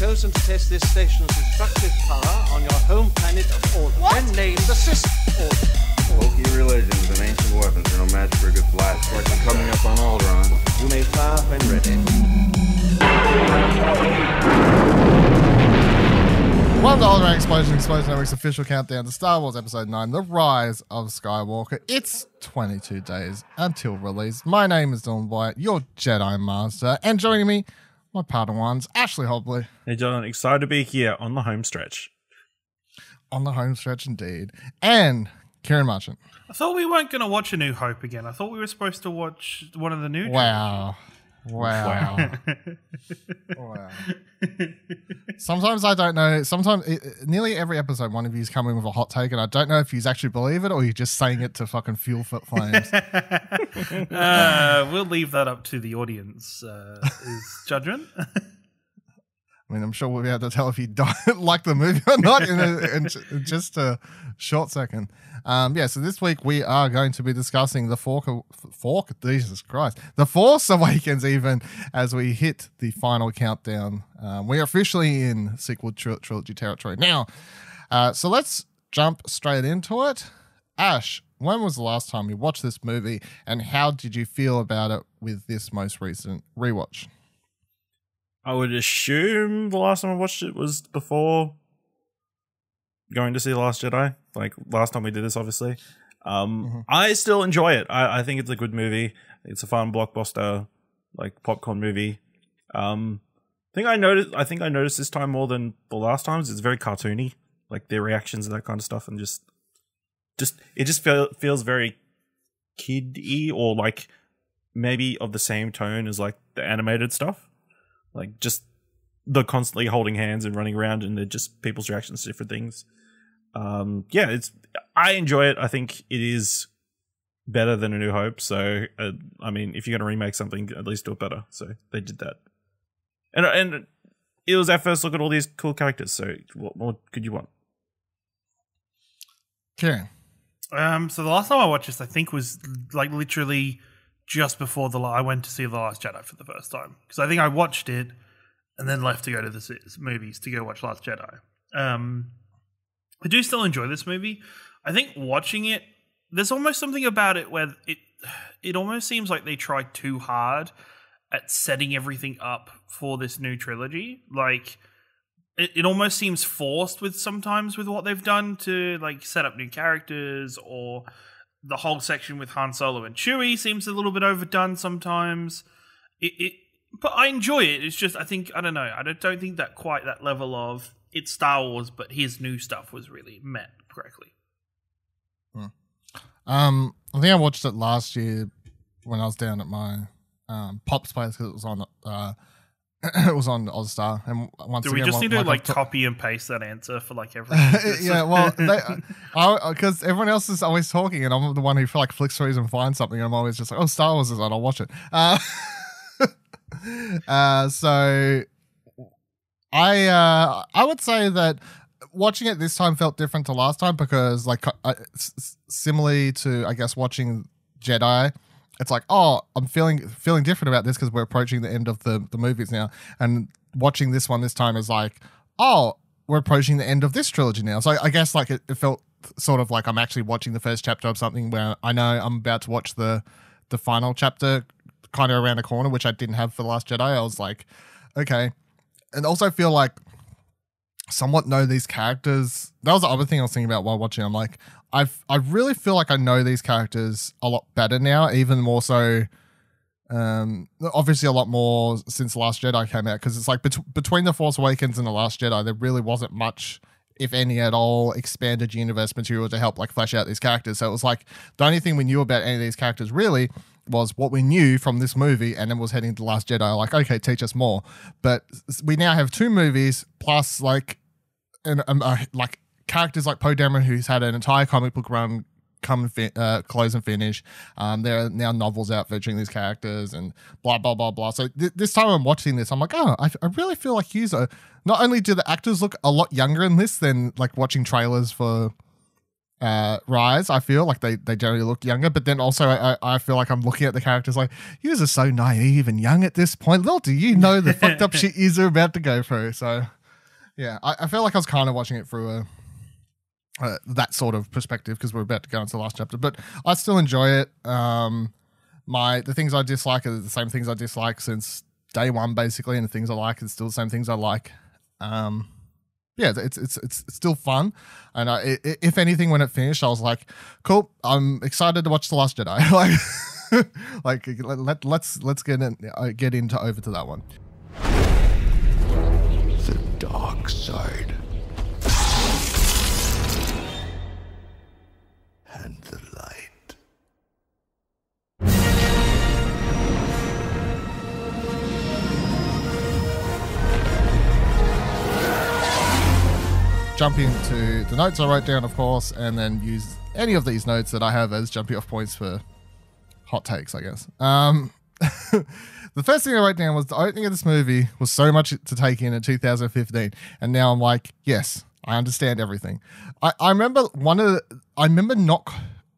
chosen to test this station's destructive power on your home planet of Order. Then name the system Order. Bulky religions and ancient weapons are no match for a good blast fortune coming up on Alderaan. You may fire when ready. Welcome to Alderaan Explosion Explosion Network's official countdown to Star Wars Episode 9, The Rise of Skywalker. It's 22 days until release. My name is Dylan Blight, your Jedi Master, and joining me, my Padawans, Ashley Hobley, Hey, John, excited to be here on the home stretch. on the home stretch indeed, and Ciaran Marchant. I thought we weren't going to watch A New Hope again. I thought we were supposed to watch one of the new. Wow. Wow. wow. Sometimes I don't know. Sometimes, it, it- nearly every episode, one of you is coming with a hot take, and I don't know if you actually believe it or you're just saying it to fucking fuel foot flames. uh, we'll leave that up to the audience. Uh, is judgment? I mean, I'm sure we'll be able to tell if you don't like the movie or not in, a, in j- just a short second. Um, yeah, so this week we are going to be discussing the Fork, Fork, Jesus Christ, the Force Awakens. Even as we hit the final countdown, um, we are officially in sequel tri- trilogy territory now. Uh, so let's jump straight into it. Ash, when was the last time you watched this movie, and how did you feel about it with this most recent rewatch? I would assume the last time I watched it was before going to see The Last Jedi. Like last time we did this, obviously. Um, Mhm. I still enjoy it. I, I think it's a good movie. It's a fun blockbuster, like popcorn movie. Um, I think I noticed. I think I noticed this time more than the last times. It's very cartoony, like their reactions and that kind of stuff, and just, just it just feel, feels very kid-y or like maybe of the same tone as like the animated stuff like just the constantly holding hands and running around and they're just people's reactions to different things um yeah it's i enjoy it. I think it is better than a new hope. So uh, i mean if you're going to remake something at least do it better. So they did that. And and it was our first look at all these cool characters. So what more could you want? Ciaran. um, so the last time I watched this, I think was like literally just before the I went to see the Last Jedi for the first time. Because I think I watched it and then left to go to the movies to go watch Last Jedi. Um, I do still enjoy this movie. I think watching it, there's almost something about it where it it almost seems like they try too hard at setting everything up for this new trilogy. Like it, it almost seems forced with sometimes with what they've done to like set up new characters or the whole section with Han Solo and Chewie seems a little bit overdone sometimes. It, it but I enjoy it. It's just I think I don't know. I don't, don't think that quite that level of it's Star Wars, but his new stuff was really met correctly. Um, I think I watched it last year when I was down at my um, Pops place because it was on uh, it was on Ozstar. And once Do we again, just like- need to like like copy and paste that answer for like every? yeah, well, because everyone else is always talking, and I'm the one who like flicks through and finds something, and I'm always just like, "Oh, Star Wars is on, I'll watch it." Uh, uh, so I uh, I would say that watching it this time felt different to last time because, like, uh, s- similarly to I guess watching Jedi, it's like, oh, I'm feeling feeling different about this because we're approaching the end of the the movies now, and watching this one this time is like, oh, we're approaching the end of this trilogy now. So I, I guess like it, it felt sort of like I'm actually watching the first chapter of something where I know I'm about to watch the the final chapter kind of around the corner, which I didn't have for the Last Jedi. I was like, okay, and also feel like somewhat know these characters. That was the other thing I was thinking about while watching. I'm like, I I really feel like I know these characters a lot better now, even more so. Um, obviously a lot more since Last Jedi came out because it's like bet- between the Force Awakens and the Last Jedi, there really wasn't much, if any at all, expanded universe material to help like flesh out these characters. So it was like the only thing we knew about any of these characters really was what we knew from this movie, and then was heading to the Last Jedi. Like, okay, teach us more. But we now have two movies plus like and um, uh, like characters like Poe Dameron, who's had an entire comic book run come and fi- uh, close and finish. Um, there are now novels out featuring these characters and blah blah blah blah. So th- this time I'm watching this, I'm like, oh, I, I really feel like he's a. Not only do the actors look a lot younger in this than like watching trailers for uh, Rise. I feel like they they generally look younger, but then also I, I feel like I'm looking at the characters like you are so naive and young at this point. Little do you know the fucked up shit you're about to go through. So yeah, I, I felt like I was kind of watching it through a uh, that sort of perspective because we're about to go into the last chapter. But I still enjoy it. Um, my the things I dislike are the same things I dislike since day one, basically, and the things I like are still the same things I like. Um, yeah, it's it's it's, still fun, and i if anything, when it finished, I was like, "Cool, I'm excited to watch the Last Jedi." like, like let, let, let's let's get in, uh, get into over to that one. The dark side. Jump into the notes I wrote down, of course, and then use any of these notes that I have as jumping off points for hot takes, I guess. Um, the first thing I wrote down was the opening of this movie was so much to take in in 2015, and now I'm like, yes, I understand everything. I, I remember one of the, I remember not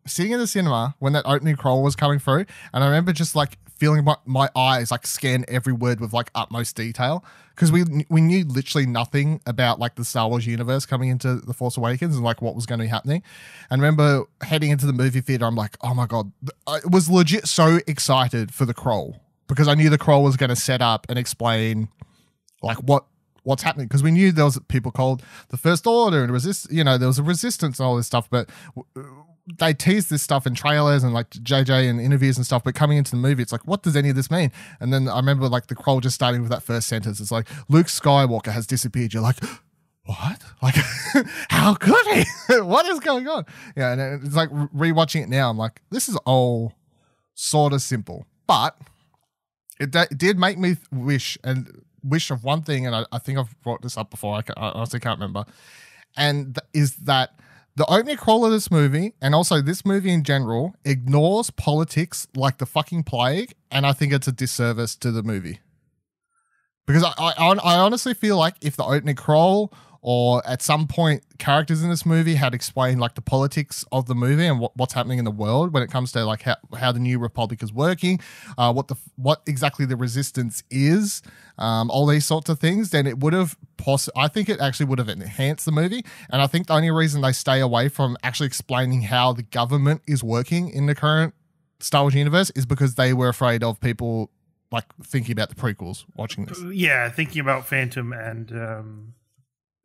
sitting in the cinema when that opening crawl was coming through, and I remember just like feeling my, my eyes like scan every word with like utmost detail because we we knew literally nothing about like the Star Wars universe coming into the Force Awakens and like what was going to be happening. And remember heading into the movie theater, I'm like, oh my god, I was legit so excited for the crawl because I knew the crawl was going to set up and explain like what what's happening because we knew there was people called the First Order and resist, you know, there was a resistance and all this stuff, but. They tease this stuff in trailers and like JJ and interviews and stuff, but coming into the movie, it's like, what does any of this mean? And then I remember like the crawl just starting with that first sentence. It's like Luke Skywalker has disappeared. You're like, what? Like, how could he? what is going on? Yeah, and it's like rewatching it now. I'm like, this is all sort of simple, but it, it did make me wish and wish of one thing, and I, I think I've brought this up before. I, I honestly can't remember, and th- is that the opening crawl of this movie, and also this movie in general, ignores politics like the fucking plague, and I think it's a disservice to the movie. Because I, I, I honestly feel like if the opening crawl or at some point characters in this movie had explained like the politics of the movie and what, what's happening in the world when it comes to like how, how the new republic is working uh, what the what exactly the resistance is um, all these sorts of things then it would have poss- i think it actually would have enhanced the movie. And i think the only reason they stay away from actually explaining how the government is working in the current star wars universe is because they were afraid of people like thinking about the prequels watching this. Yeah, thinking about Phantom and um,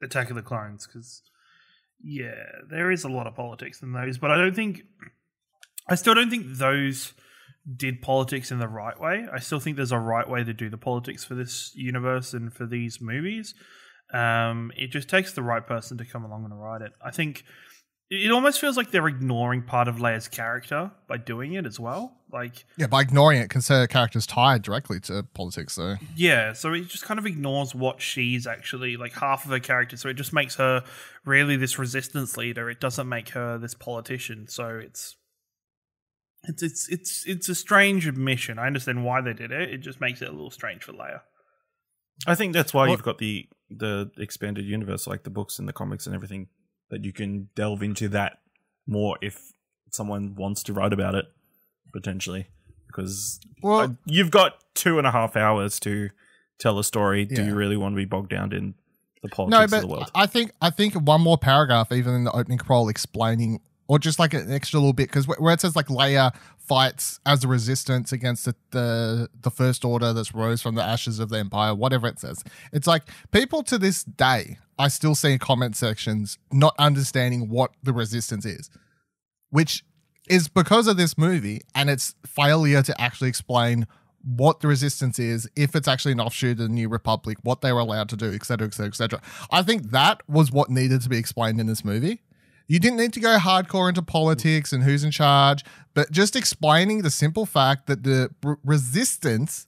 Attack of the Clones because yeah, there is a lot of politics in those, but I don't think I still don't think those did politics in the right way. I still think there's a right way to do the politics for this universe and for these movies. Um, it just takes the right person to come along and write it. I think it almost feels like they're ignoring part of Leia's character by doing it as well. Like yeah by ignoring it consider characters tied directly to politics so yeah, so it just kind of ignores what she's actually like half of her character. So it just makes her really this resistance leader. It doesn't make her this politician. So it's it's it's it's it's a strange admission. I understand why they did it. It just makes it a little strange for Leia. I think that's why you've got the the expanded universe, like the books and the comics and everything, that you can delve into that more if someone wants to write about it potentially. Because Well- uh, you've got two and a half hours to tell a story. Do you really want to be bogged down in the No, politics of the world? I think I think one more paragraph, even in the opening crawl, explaining, or just like an extra little bit, because where it says like Leia fights as a resistance against the, the the First Order that's rose from the ashes of the Empire, whatever it says, it's like people to this day, I still see in comment sections not understanding what the resistance is, which is because of this movie and its failure to actually explain what the resistance is, if it's actually an offshoot of the New Republic, what they were allowed to do, etc., etc., etc. I think that was what needed to be explained in this movie. You didn't need to go hardcore into politics and who's in charge, but just explaining the simple fact that the r- resistance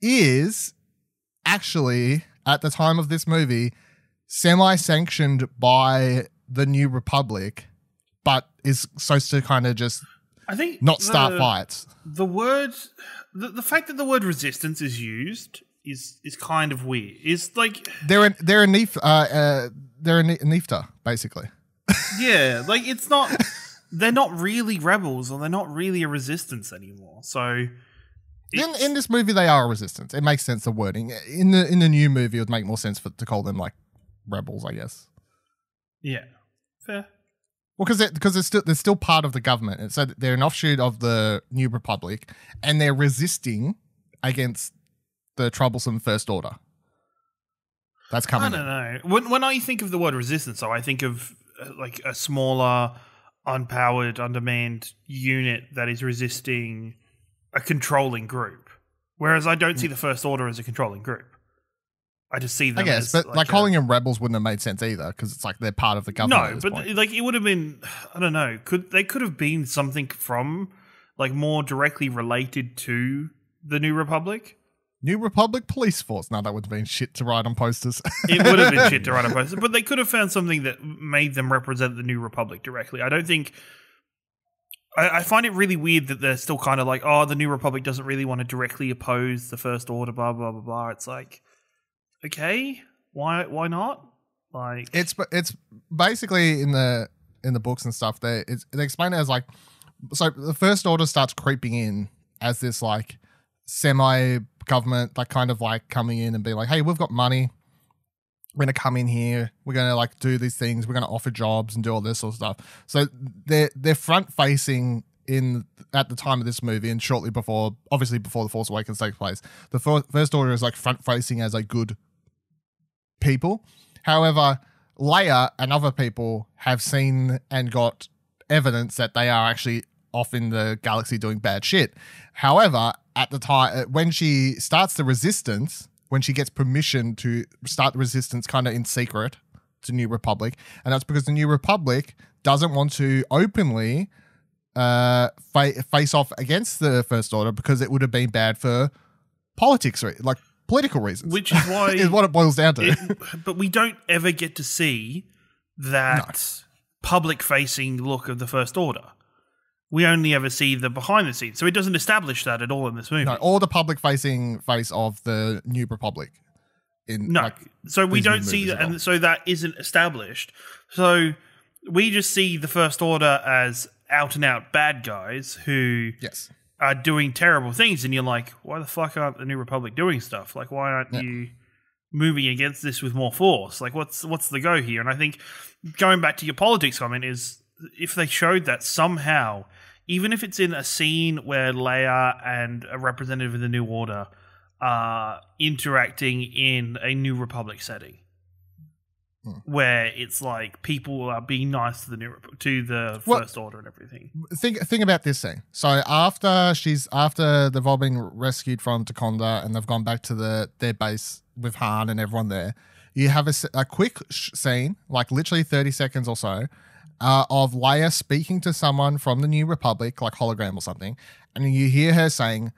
is actually, at the time of this movie, semi sanctioned by the New Republic, but is supposed to kind of just I think not start the- fights. The word, the, the fact that the word resistance is used is is kind of weird. Is like They're an, they're a Neef, uh, uh, they're a Neefta, basically. Yeah, like it's not. they're not really rebels, or they're not really a resistance anymore. So In, in this movie, they are a resistance. It makes sense. The wording in the in the new movie it would make more sense for to call them like rebels, I guess. yeah, fair. Well, because because they're still they're still part of the government, and so they're an offshoot of the New Republic, and they're resisting against the troublesome First Order. That's coming. I don't in. know. When when I think of the word resistance, though, I think of like a smaller, unpowered, undermanned unit that is resisting a controlling group. Whereas I don't see mm. the First Order as a controlling group. I just see them. I guess, as but like, a- calling them rebels wouldn't have made sense either, because it's like they're part of the government. No, but point. like it would have been. I don't know. Could they could have been something from like more directly related to the New Republic? New Republic Police Force. Now that would have been shit to write on posters. It would have been shit to write on posters, but they could have found something that made them represent the New Republic directly. I don't think. I, I find it really weird that they're still kind of like, oh, the New Republic doesn't really want to directly oppose the First Order, blah blah blah blah. It's like, okay, why why not? Like, it's it's basically in the in the books and stuff. They it's, they explain it as like so the first order starts creeping in as this like semi government, like kind of like coming in and being like, hey, we've got money. We're gonna come in here. We're gonna like do these things. We're gonna offer jobs and do all this sort of stuff. So they're they're front facing in at the time of this movie and shortly before, obviously before the Force Awakens takes place. The fir- first order is like front facing as a good people. However, Leia and other people have seen and got evidence that they are actually off in the galaxy doing bad shit. However, at the time when she starts the resistance, when she gets permission to start the resistance kind of in secret to New Republic, and that's because the New Republic doesn't want to openly uh fa- face off against the First Order because it would have been bad for politics, re- like political reasons. which is why is what it boils down to. it, but we don't ever get to see that public facing look of the First Order. We only ever see the behind the scenes. So it doesn't establish that at all in this movie. no, or the public facing face of the New Republic. In No. like, so we don't see that, at and so that isn't established. So we just see the First Order as out and out bad guys who yes, are doing terrible things, and you're like, why the fuck aren't the New Republic doing stuff? Like, why aren't Yeah. you moving against this with more force? Like, what's what's the go here? And I think going back to your politics comment is if they showed that somehow, even if it's in a scene where Leia and a representative of the New Order are interacting in a New Republic setting. Hmm. Where it's like people are being nice to the new Rep- to the Well- First Order and everything. think think about this thing. So after she's after they've all been rescued from Takodana and they've gone back to the their base with Han and everyone there, you have a quick sh- scene, like literally thirty seconds or so, uh, of Leia speaking to someone from the New Republic, like hologram or something, and you hear her saying.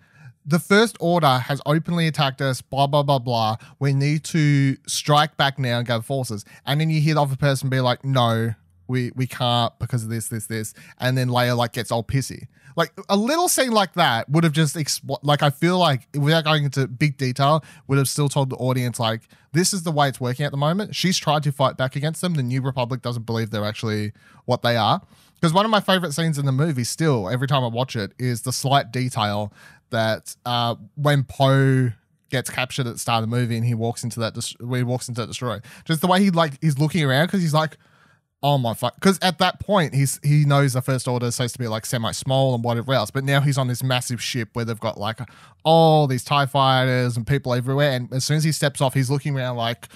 The First Order has openly attacked us, blah, blah, blah, blah. We need to strike back now and gather forces. And then you hear the other person be like, no, we we can't because of this, this, this, and then Leia like gets all pissy. Like a little scene like that would have just expl- like I feel like without going into big detail would have still told the audience like this is the way it's working at the moment. She's tried to fight back against them. The New Republic doesn't believe they're actually what they are. Because one of my favorite scenes in the movie, still every time I watch it, is the slight detail that uh, when Poe gets captured at the start of the movie and he walks into that he walks into that destroyer, just the way he like he's looking around because he's like, oh my fuck, because at that point he's he knows the first order is supposed to be like semi small and whatever else, but now he's on this massive ship where they've got like all these Tie fighters and people everywhere, and as soon as he steps off, he's looking around like,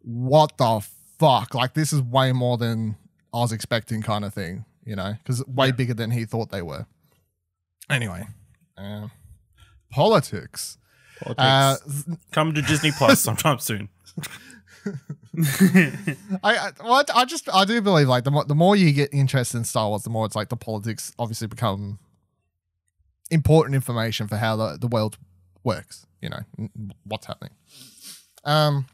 what the fuck, like this is way more than I was expecting, kind of thing, you know, because way bigger than he thought they were. Anyway, um, politics. Uh, Politics. Come to Disney Plus sometime soon. I, I, well, I just I do believe like the more, the more you get interested in Star Wars, the more it's like the politics obviously become important information for how the, the world works. You know what's happening. Um,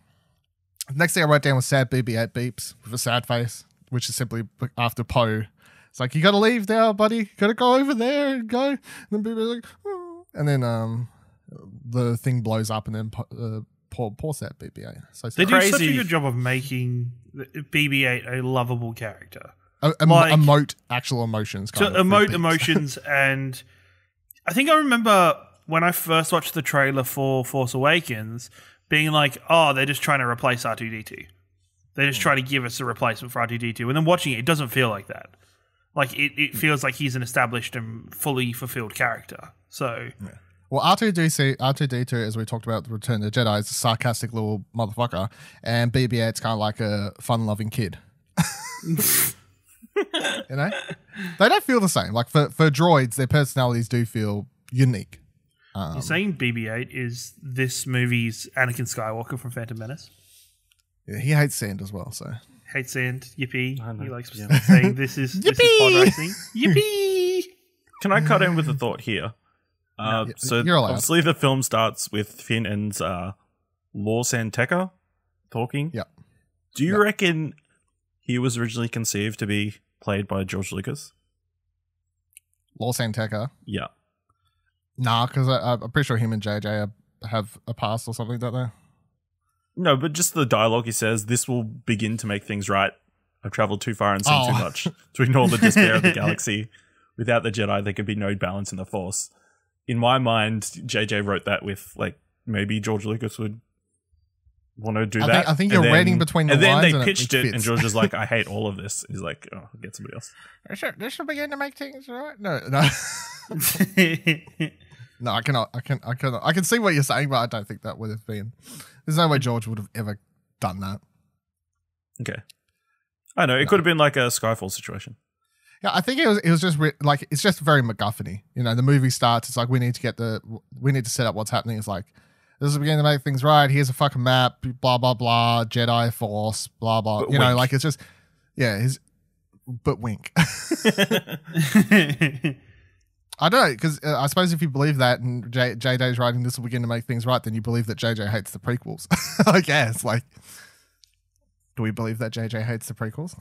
next thing I wrote down was sad BB-8 beeps with a sad face, which is simply after Poe. It's like you got to leave now, buddy. Got to go over there and go. And then BB like, "Oh." and then um, the thing blows up, and then uh, poor poor sad BB-8. So They do such a good job of making BB-8 a lovable character. Uh, em- Like- emote actual emotions. to Kind of, emote emotions and i think i remember when i first watched the trailer for force awakens being like oh they're just trying to replace r2d2 they're just trying to give us a replacement for r2d2 and then watching it it doesn't feel like that. Like it, it feels like he's an established and fully fulfilled character. So Well, R2D2, R2D2, as we talked about, Return of the Jedi, is a sarcastic little motherfucker, and BB-8's kind of like a fun-loving kid. you know, they don't feel the same. Like for for droids, their personalities do feel unique. Um, you're saying bb8 is this movie's anakin skywalker from phantom menace yeah, he hates sand as well, so hates sand yippee he likes Yeah. saying this is this is pod racing yippee Can I cut in with a thought here? Uh, so obviously the film starts with Finn and uh, Lor San Tekka talking. Yeah. Do you Yeah. reckon he was originally conceived to be played by George Lucas? Lor San Tekka. Yeah. Nah, because I'm pretty sure him and JJ have- have a past or something, don't they? No, but just the dialogue he says, this will begin to make things right. I've traveled too far and seen Oh. too much to ignore the despair of the galaxy. Without the Jedi, there could be no balance in the Force. In my mind, JJ wrote that with like maybe George Lucas would want to do I that. think- I think And you're reading between the and then lines they and it- pitched it it, and. George is like, "I hate all of this." He's like, "Oh, I'll get somebody else." This should, this should begin to make things right. No, no, no. I cannot. I can. I can. I can see what you're saying, but I don't think that would have been. There's no way George would have ever done that. Okay, I know it could have been like a Skyfall situation. Yeah, I think it was. It was just re- like it's just very MacGuffin. You know, the movie starts. It's like we need to get the. We need to set up what's happening. It's like this is beginning to make things right. Here's a fucking map. Blah blah blah. Jedi Force. Blah blah. But you know, like it's just. Yeah. His. But wink. I don't know because uh, I suppose if you believe that and J- JJ's writing this will begin to make things right, then you believe that JJ hates the prequels. I guess. Like, do we believe that JJ hates the prequels?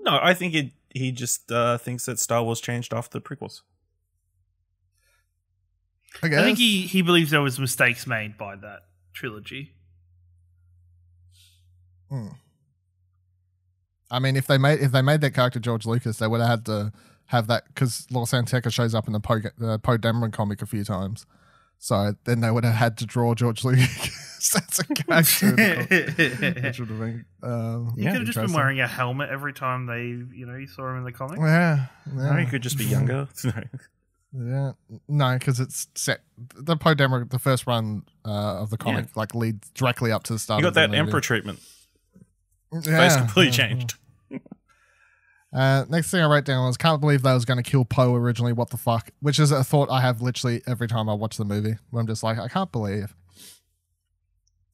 no, I think it. He just uh, thinks that Star Wars changed after the prequels. I guess. I think he, he believes there was mistakes made by that trilogy. Hmm. I mean, if they made if they made that character George Lucas, they would have had to have that because Lor San Tekka shows up in the Poe the Poe Dameron comic a few times. So then they would have had to draw George Lucas as a character, in the comic, which would have been um, He could have just been wearing a helmet every time they, you know, you saw him in the comic. Yeah, yeah. No, he could just be younger. Yeah, no, because it's set. The Poe Dameron, the first run uh, of the comic, like leads directly up to the start. you got of that movie. Emperor treatment. Yeah, Face completely yeah. changed. Uh, next thing I wrote down was can't believe they was going to kill Poe originally. What the fuck? Which is a thought I have literally every time I watch the movie. Where I'm just like, I can't believe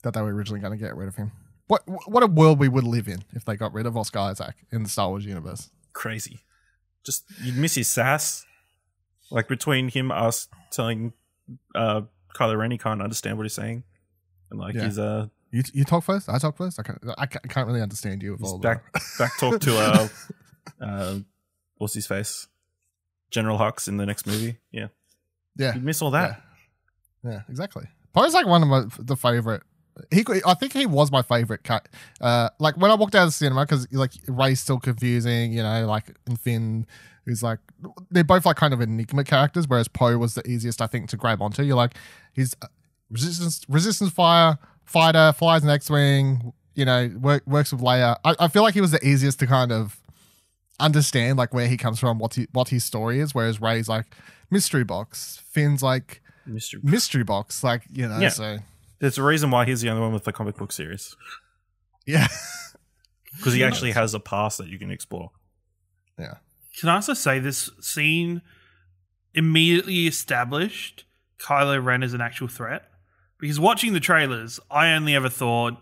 that they were originally going to get rid of him. What what a world we would live in if they got rid of Oscar Isaac in the Star Wars universe. Crazy. Just you'd miss his sass. Like between him, us telling uh, Kylo Ren he can't understand what he's saying, and like Yeah. he's uh You you talk first. I talk first. I can't. I can't, really understand you with all back that. back talk to uh, uh what's his face, General Hux in the next movie. Yeah, Yeah, you'd miss all that. Yeah, exactly. Poe's like one of my the favorite. He, could- I think he was my favorite cut. Uh, like when I walked out of the cinema, because like Rey's still confusing, you know, like and Finn is like they're both like kind of enigma characters, whereas Poe was the easiest I think to grab onto. You're like he's resistance resistance fire fighter, flies an X-wing, you know, work, works with Leia. I, I feel like he was the easiest to kind of understand like where he comes from, what he, what his story is, whereas Rey's like mystery box, Finn's like Mr. mystery box, like you know. Yeah. So There's a reason why he's the only one with the comic book series yeah, because he actually has a past that you can explore. yeah, Can I also say this scene immediately established Kylo Ren as an actual threat? Because watching the trailers, I only ever thought,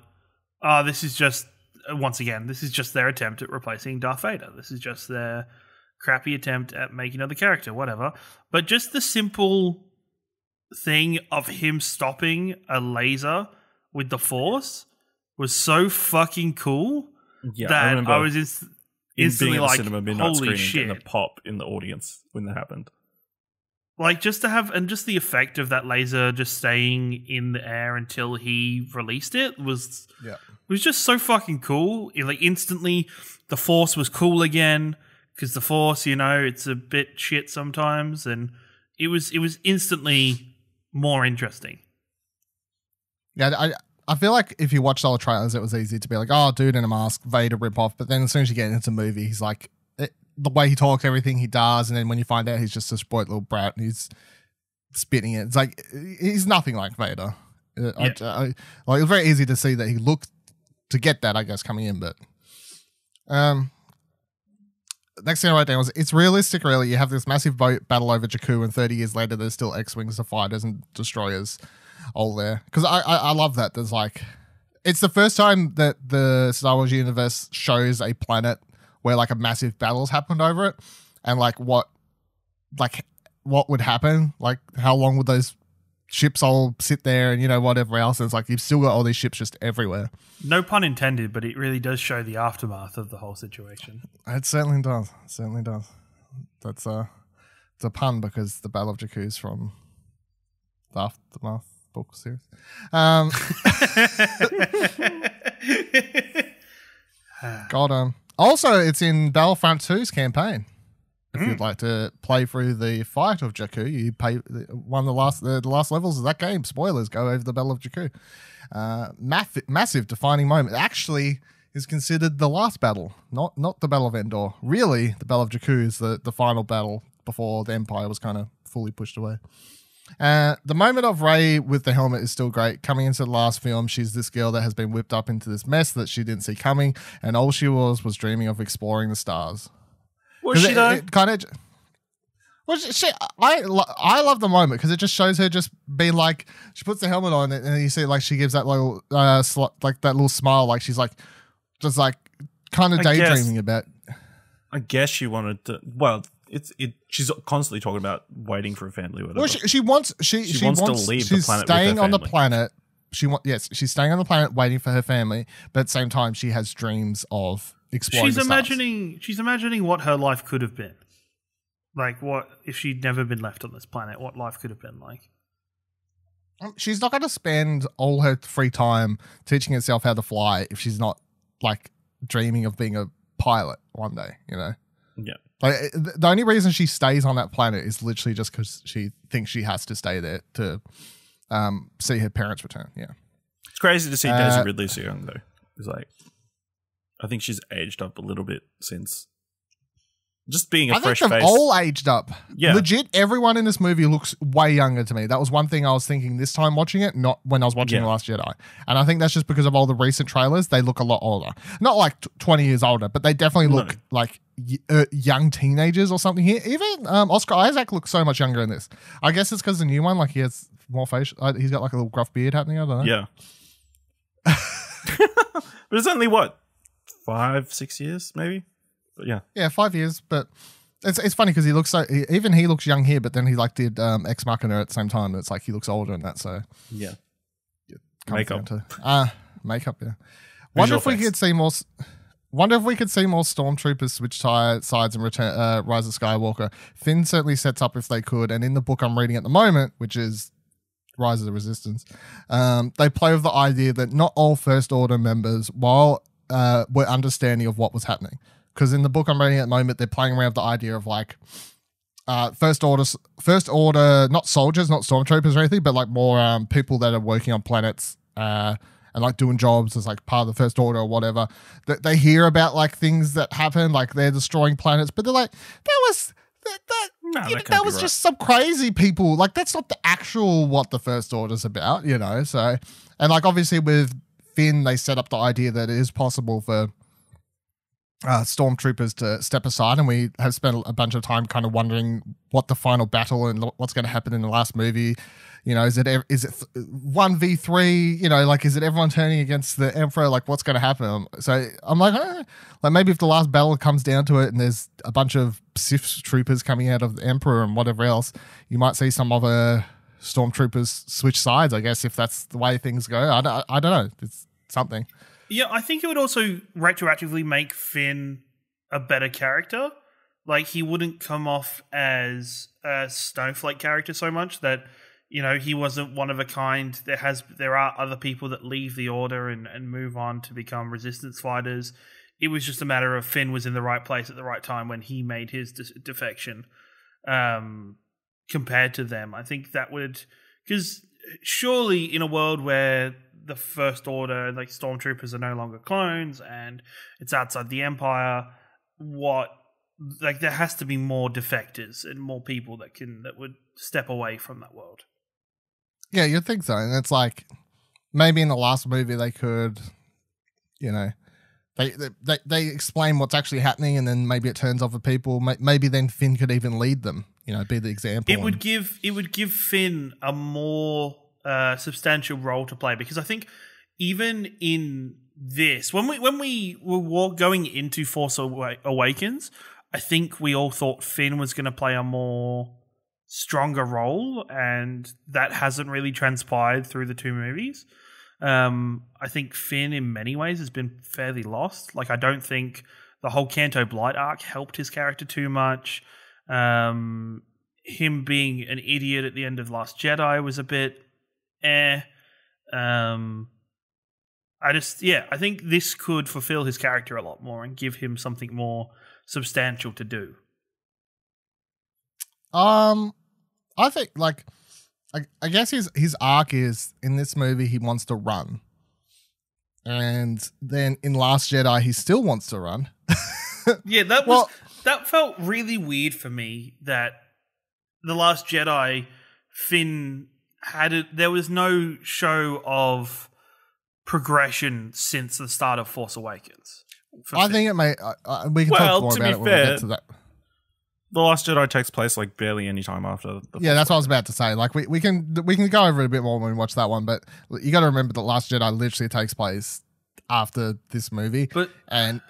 oh, this is just, once again, this is just their attempt at replacing Darth Vader. This is just their crappy attempt at making another character, whatever. But just the simple thing of him stopping a laser with the Force was so fucking cool Yeah, that I, remember was inst- in being instantly at the like, cinema midnight holy screening shit. and the pop in the audience when that happened. like just to have and just the effect of that laser just staying in the air until he released it was yeah. It was just so fucking cool. It, like instantly, the Force was cool again because the Force, you know, it's a bit shit sometimes, and it was it was instantly more interesting. Yeah, I I feel like if you watched all the trailers, it was easy to be like, oh, dude in a mask, Vader rip off. But then as soon as you get into the movie, he's like, it, the way he talks, everything he does, and then when you find out he's just a spoiled little brat and he's spitting it, it's like he's nothing like Vader. Uh, I, I, like it was very easy to see that he looked to get that, I guess, coming in. But um, next thing I wrote down was it's realistic. Really, you have this massive boat battle over Jakku, and thirty years later, there's still X-wings to fighters and destroyers all there. Because I, I I love that. There's like it's the first time that the Star Wars universe shows a planet where like a massive battle's happened over it, and like what like what would happen, like how long would those ships all sit there, and you know whatever else. It's like you've still got all these ships just everywhere. No pun intended, but it really does show the aftermath of the whole situation. It certainly does. It certainly does. That's a it's a pun because the Battle of Jakku is from the Aftermath book series. Um, God, um. Also, it's in Battlefront 2's campaign. If you'd like to play through the fight of Jakku, you pay one of the last the, last levels of that game. Spoilers go over the Battle of Jakku. Uh, massive, massive defining moment. Actually, is considered the last battle, not not the Battle of Endor. Really, the Battle of Jakku is the the final battle before the Empire was kind of fully pushed away. Uh, the moment of Rey with the helmet is still great. Coming into the last film, she's this girl that has been whipped up into this mess that she didn't see coming, and all she was was dreaming of exploring the stars. Was she though? Kind of. Well, she, she- I I love the moment because it just shows her just being like she puts the helmet on and you see like she gives that little uh sl- like that little smile like she's like just like kind of I guess- daydreaming about. I guess she wanted to. Well, it's it. She's constantly talking about waiting for a family. or Whatever. Well, she, she wants she She she, wants to wants, leave the she's planet with her staying on the planet. She wants yes, she's staying on the planet waiting for her family, but at the same time she has dreams of exploring. she's the stars. imagining she's imagining what her life could have been. Like what if she'd never been left on this planet, what life could have been like. Um, She's not going to spend all her free time teaching herself how to fly if she's not like dreaming of being a pilot one day. You know. yeah. Like eh, the only reason she stays on that planet is literally just because she thinks she has to stay there to um, see her parents return. Yeah, It's crazy to see Uh, Daisy Ridley so young though. It's like, I think she's aged up a little bit since just being a I think fresh they've face. all aged up. Yeah. legit. Everyone in this movie looks way younger to me. That was one thing I was thinking this time watching it, not when I was watching Yeah. the Last Jedi. And I think that's just because of all the recent trailers. They look a lot older, not like t- twenty years older, but they definitely look No. like y- uh, young teenagers or something. Here, even um, Oscar Isaac looks so much younger in this. I guess it's because the new one, like he has more facial. Uh, he's got like a little gruff beard happening. I don't know. Yeah. but it's only what five, six years, maybe. But yeah, Yeah, five years, but it's it's funny because he looks so he, even he looks young here, but then he like did um, Ex Machina at the same time. It's like he looks older in that, so yeah. Makeup. down to ah makeup. Yeah, wonder Visual if we effects. could see more. Wonder if we could see more stormtroopers switch tire sides and return uh, Rise of Skywalker. Finn certainly sets up if they could, and in the book I'm reading at the moment, which is Rise of the Resistance, um, they play with the idea that not all First Order members, while uh, were understanding of what was happening, because in the book I'm reading at the moment, they're playing around with the idea of like uh, first order, first order, not soldiers, not stormtroopers or anything, but like more um, people that are working on planets uh, and like doing jobs as like part of the first order or whatever. That they hear about like things that happen, like they're destroying planets, but they're like, that was that that, No, that know, that was right. just some crazy people. Like that's not the actual what the first order's about, you know. So and like obviously with Finn, they set up the idea that it is possible for uh, stormtroopers to step aside, and we have spent a bunch of time kind of wondering what the final battle and what's going to happen in the last movie. You know, is it is it one v three? You know, like is it everyone turning against the emperor? Like what's going to happen? So I'm like, eh, like maybe if the last battle comes down to it, and there's a bunch of Sith troopers coming out of the emperor and whatever else, you might see some other stormtroopers switch sides. I guess if that's the way things go, I don't, I don't know. It's something. Yeah, I think it would also retroactively make Finn a better character. Like he wouldn't come off as a snowflake character so much that you know he wasn't one of a kind. There has there are other people that leave the order and and move on to become resistance fighters. It was just a matter of Finn was in the right place at the right time when he made his de- defection. Um, compared to them, I think that would because surely in a world where the First Order, like stormtroopers, are no longer clones and it's outside the Empire, what like there has to be more defectors and more people that can that would step away from that world. Yeah, you'd think so. And it's like maybe in the last movie they could, you know, they they they explain what's actually happening, and then maybe it turns off of people. Maybe then Finn could even lead them. You know, be the example. It would give it would give Finn a more uh, substantial role to play because I think even in this when we when we were going into Force Awakens, I think we all thought Finn was going to play a more stronger role, and that hasn't really transpired through the two movies. Um, I think Finn, in many ways, has been fairly lost. Like, I don't think the whole Canto Bight arc helped his character too much. Um, him being an idiot at the end of Last Jedi was a bit eh. Um, I just, yeah, I think this could fulfill his character a lot more and give him something more substantial to do. Um, I think like, I, I guess his his arc is in this movie he wants to run, and then in Last Jedi he still wants to run. Yeah, that was Well- that felt really weird for me. That the Last Jedi, Finn had it. There was no show of progression since the start of Force Awakens. I think it may. Uh, uh, we can Well, talk more to about be it when we fair- get to that. The Last Jedi takes place like barely any time after. The Yeah, that's what I was about to say. Like we, we can we can go over it a bit more when we watch that one, but you got to remember that Last Jedi literally takes place after this movie, But and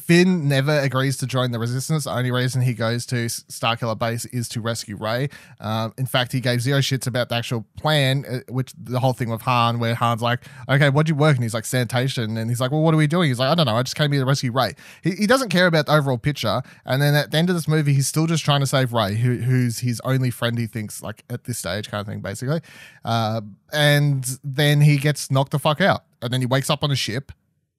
Finn never agrees to join the Resistance. The only reason he goes to Starkiller Base is to rescue Rey. Um, in fact, he gave zero shits about the actual plan, uh, which the whole thing with Han, where Han's like, "Okay, what'd you work?" And he's like, "Sanitation," and he's like, "Well, what are we doing?" He's like, "I don't know. I just came here to rescue Rey." He, he doesn't care about the overall picture. And then at the end of this movie, he's still just trying to save Rey, who, who's his only friend. He thinks like at this stage, kind of thing, basically. Uh, and then he gets knocked the fuck out, and then he wakes up on a ship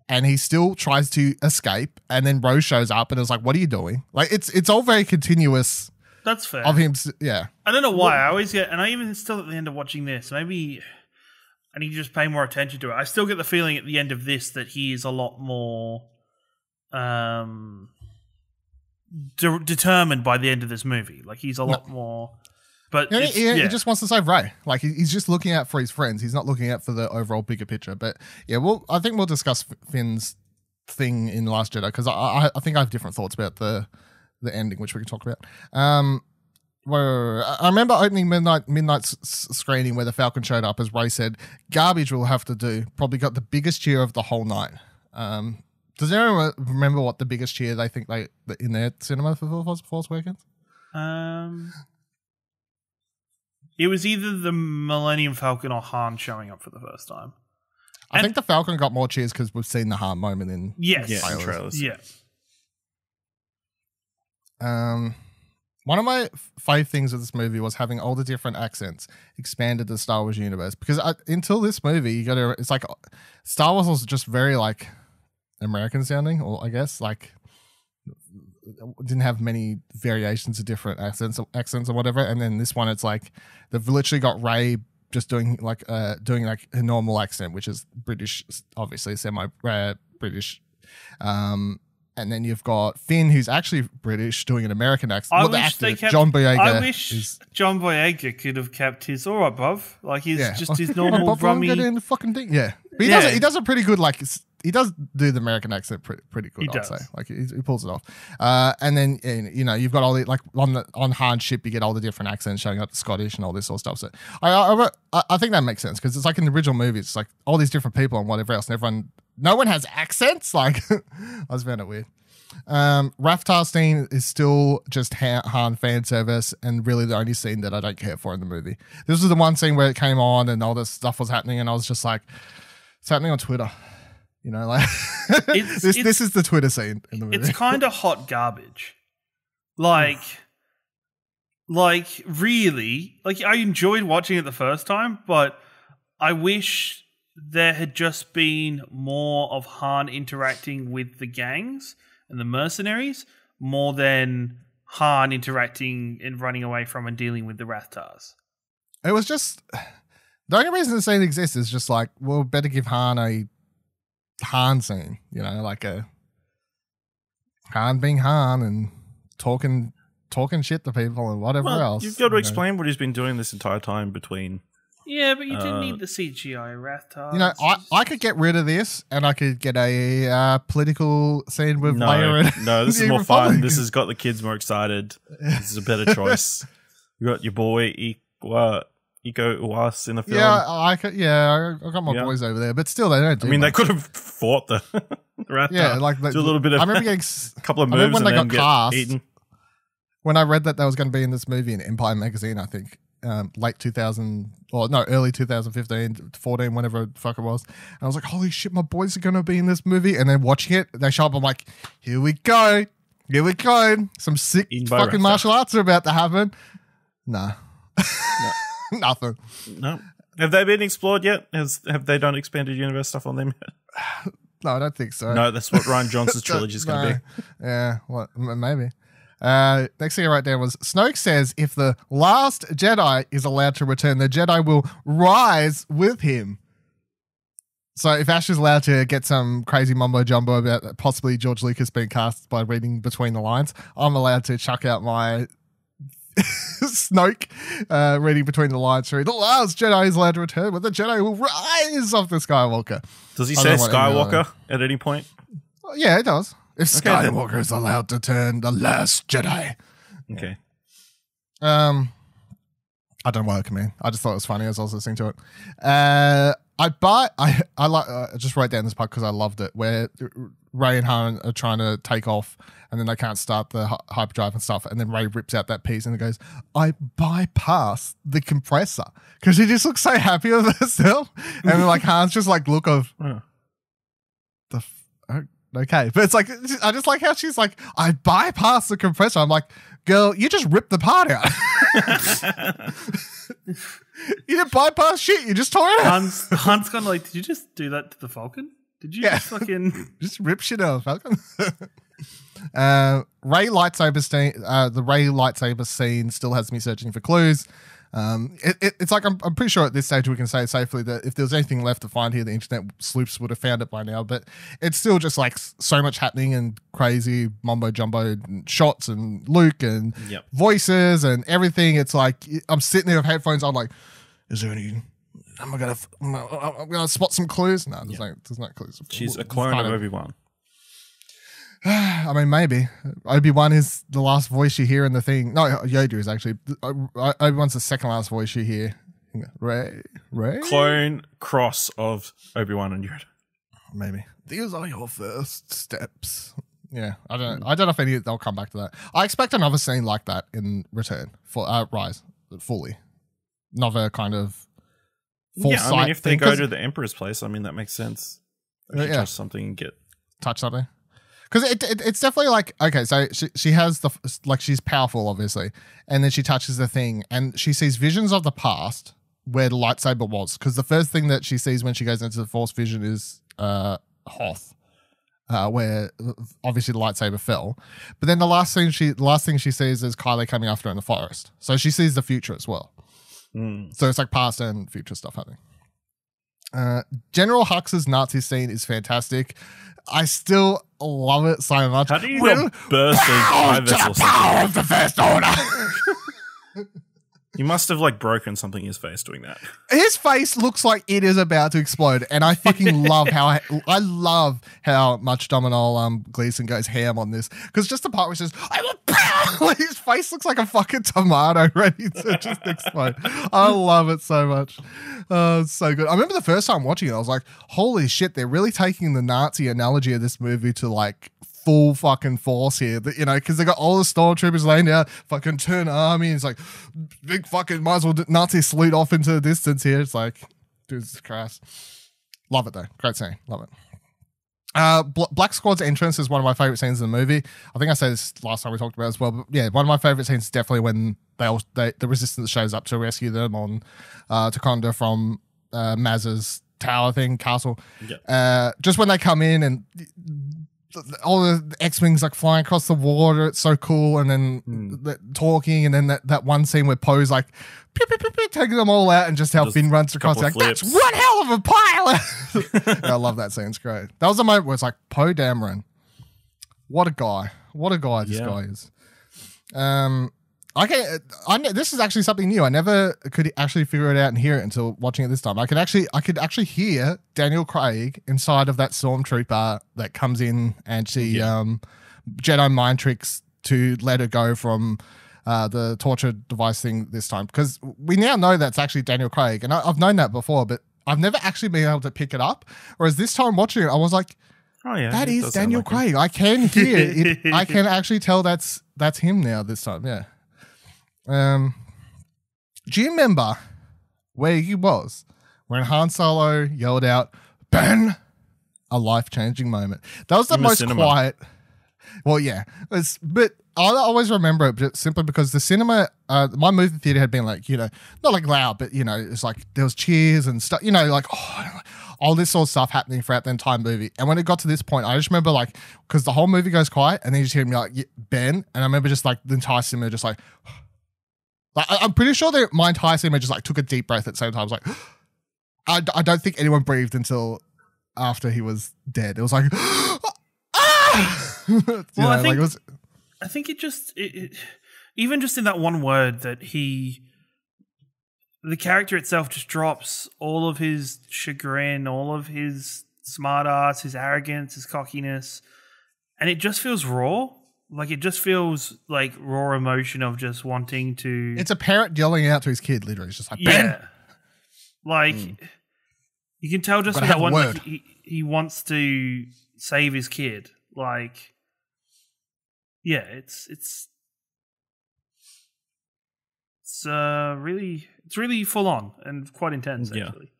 and he still tries to escape and then Rose shows up and is like what are you doing like it's it's all very continuous that's fair. of him yeah I don't know why. I always get, and I even still at the end of watching this, maybe I need to just pay more attention to it. I still get the feeling at the end of this that he is a lot more um, de- determined by the end of this movie. Like he's a lot more. But Yeah, he, he just wants to save Rey. Like he's just looking out for his friends. He's not looking out for the overall bigger picture. But yeah, well, I think we'll discuss Finn's thing in Last Jedi because I, I I think I have different thoughts about the the ending, which we can talk about. Um, where I remember opening midnight midnight s- s- screening where the Falcon showed up, as Rey said, "Garbage will have to do." Probably got the biggest cheer of the whole night. Um, does anyone remember what the biggest cheer they think they in their cinema for Force, Force Awakens? um, it was either the Millennium Falcon or Han showing up for the first time. I And- think the Falcon got more cheers because we've seen the Han moment in Yes. Yeah, Trailers. trailers. Yeah. Um, one of my f- fave things of this movie was having all the different accents expanded the Star Wars universe because I, until this movie, you got to it's like Star Wars was just very like American sounding, or I guess like didn't have many variations of different accents accents or whatever. And then this one, it's like they've literally got Rey just doing like uh doing like a normal accent, which is British, obviously semi uh, British. Um, and then you've got Finn, who's actually British, doing an American accent. I the wish actor, they kept. John Boyega. I wish is, John Boyega could have kept his all right, bruv. Like he's yeah, just his normal rummy. fucking thing. Yeah, but he Yeah. does. it- He does a pretty good. Like he does do the American accent pretty, pretty good. He I'd does. say. Like he, he pulls it off. Uh, and then and, you know you've got all the like on the on hard ship you get all the different accents showing up, Scottish and all this sort of stuff. So I I, I, I think that makes sense because it's like in the original movie, it's like all these different people and whatever else, and everyone no one has accents. Like I just found it weird. Um, Rathtar scene is still just Han, Han fan service, and really the only scene that I don't care for in the movie. This was the one scene where it came on and all this stuff was happening, and I was just like, "It's happening on Twitter," you know, like It's- this. it's- this is the Twitter scene in the movie. It's kind of hot garbage. Like like really, like I enjoyed watching it the first time, but I wish there had just been more of Han interacting with the gangs and the mercenaries more than Han interacting and running away from and dealing with the Rathtars. It was just the only reason the scene exists is just like, well, better give Han a Han scene, you know, like a Han being Han and talking talking shit to people and whatever Well, else. you've got to you know. explain what he's been doing this entire time between. Yeah, but you didn't Uh, need the CGI Rathtars. You know, I, I could get rid of this and I could get a uh, political scene with No, Leia and no, this is the more fun. This has got the kids more excited. This is a better choice. You got your boy E- what Iko Uwais in the film. Yeah, I. Yeah, I got my Yeah. boys over there, but still, they don't. Do I mean, they could have fought the rat. Yeah, like do a little bit of I remember getting a couple of moves when and they got cast. eaten. when I read that that was going to be in this movie in Empire magazine. I think um, late 2000 or no, early 2015, 14, whenever the fuck it was. And I was like, holy shit, my boys are going to be in this movie. And then watching it, they show up. I'm like, here we go, here we go. Some sick fucking martial arts are about to happen. Nah, nothing. No, have they been explored yet? Has have they done expanded universe stuff on them? yet? No, I don't think so. No, that's what Rian Johnson's trilogy is going to be. Yeah, what m- maybe. Uh, next thing I wrote down was Snoke says if the last Jedi is allowed to return, the Jedi will rise with him. So if Ash is allowed to get some crazy mumbo jumbo about possibly George Lucas being cast by reading between the lines, I'm allowed to chuck out my Snoke uh, reading between the lines through the last Jedi is allowed to return, but the Jedi will rise off the Skywalker. Does he say any Skywalker at any point? Oh, Yeah, it does. If Okay, then. Skywalker is allowed to turn the last Jedi. Okay. Um, I don't know what it mean. I just thought it was funny as I was listening to it. Uh, I buy. I I like. Uh, I just wrote down this part because I loved it. Where Rey and Han are trying to take off, and then they can't start the hy- hyperdrive and stuff. And then Rey rips out that piece and goes, "I bypass the compressor," because she just looks so happy with herself. And then like Han's just like look of the. F- oh, Okay, but it's like I just like how she's like I bypass the compressor. I'm like, girl, you just ripped the part out. you didn't bypass shit. You just tore it out. Hans Hans gone like, did you just do that to the Falcon? Did you Yeah. just fucking just rip shit out, Falcon. uh, Rey lightsaber scene. Uh, the Rey lightsaber scene still has me searching for clues. Um, it, it, it's like I'm, I'm pretty sure at this stage we can say safely that if there was anything left to find here, the internet sleuths would have found it by now. But it's still just like so much happening and crazy mumbo jumbo shots and Luke and Yep. voices and everything. It's like I'm sitting there with headphones on, like, is there any? Am I gonna? Am I, I'm gonna spot some clues. No, there's no, there's no clues. She's a clone of Obi Wan. I mean, maybe Obi Wan is the last voice you hear in the thing. No, Yoda is actually. Obi Wan's the second last voice you hear. Rey, Rey, Clone cross of Obi Wan and Yoda. maybe these are your first steps. Yeah, I don't. I don't know if any. They'll come back to that. I expect another scene like that in Return for uh, Rise fully. Another kind of. Full yeah, I mean, if they thing, go to the Emperor's place, I mean, that makes sense. They Uh, yeah. touch something and get. touch something because it, it, it's definitely like okay so she, she has the like she's powerful obviously and then she touches the thing and she sees visions of the past where the lightsaber was because the first thing that she sees when she goes into the force vision is uh hoth uh, where obviously the lightsaber fell, but then the last thing she the last thing she sees is Kylo coming after her in the forest. So she sees the future as well. Mm. So it's like past and future stuff happening. Uh, General Hux's Nazi scene is fantastic. I still love it so much. How do you When- not burst a Power time to vessel? the power of the First Order. He must have like broken something in his face doing that. His face looks like it is about to explode, and I fucking love how I, I love how much Domhnall um Gleeson goes ham on this because just the part where he says "I will power," his face looks like a fucking tomato ready to just explode. I love it so much. Oh, it's so good. I remember the first time watching it, I was like, "Holy shit!" They're really taking the Nazi analogy of this movie to like full fucking force here, you know, because they got all the stormtroopers laying down, fucking turn army. It's like big fucking might as well Nazi salute off into the distance here. It's like, Jesus Christ, love it though, great scene, love it. Uh, Bl- Black Squad's entrance is one of my favorite scenes in the movie. I think I said this last time we talked about it as well, but yeah, one of my favorite scenes is definitely when they, all, they the resistance shows up to rescue them on uh, Takodana from uh, Maz's tower thing castle. Yeah. Uh, just when they come in and all the X wings like flying across the water, it's so cool. And then Hmm. the, talking, and then that, that one scene where Poe's like pew, pew, pew, taking them all out, and just how Just Finn runs across, like that's one hell of a pilot. Yeah, I love that scene. It's great. That was the moment where it's like Poe Dameron. What a guy! What a guy this Yeah. guy is. Um, I can I this is actually something new. I never could actually figure it out and hear it until watching it this time. I could actually I could actually hear Daniel Craig inside of that stormtrooper that comes in and she Yeah. um Jedi mind tricks to let her go from uh, the torture device thing this time because we now know that's actually Daniel Craig and I, I've known that before, but I've never actually been able to pick it up. Whereas this time watching it, I was like, Oh yeah, that is Daniel like him. Craig. I can hear it. I can actually tell that's that's him now this time. Yeah. Um, do you remember where he was when Han Solo yelled out "Ben"? A life changing moment. That was the In most cinema. quiet. Well, yeah, it's but I always remember it simply because the cinema, uh, my movie theater had been like you know not like loud, but you know it's like there was cheers and stuff. You know, like oh, all this sort of stuff happening throughout the entire movie. And when it got to this point, I just remember like because the whole movie goes quiet, and then you just hear me like Ben, and I remember just like the entire cinema just like. Like, I- I'm pretty sure that my entire cinema just like took a deep breath at the same time. I was like, I, I don't think anyone breathed until after he was dead. It was like, ah! Well, I know, like, think- it was, I think it just it, it, even just in that one word that he the character itself just drops all of his chagrin, all of his smart ass, his arrogance, his cockiness, and it just feels raw. Like it just feels like raw emotion of just wanting to it's a parent yelling out to his kid, literally. It's just like, Ben! yeah. Like you can tell just Gotta that one word. like, he, he wants to save his kid. Like yeah, it's it's it's uh really it's really full on and quite intense Yeah. actually.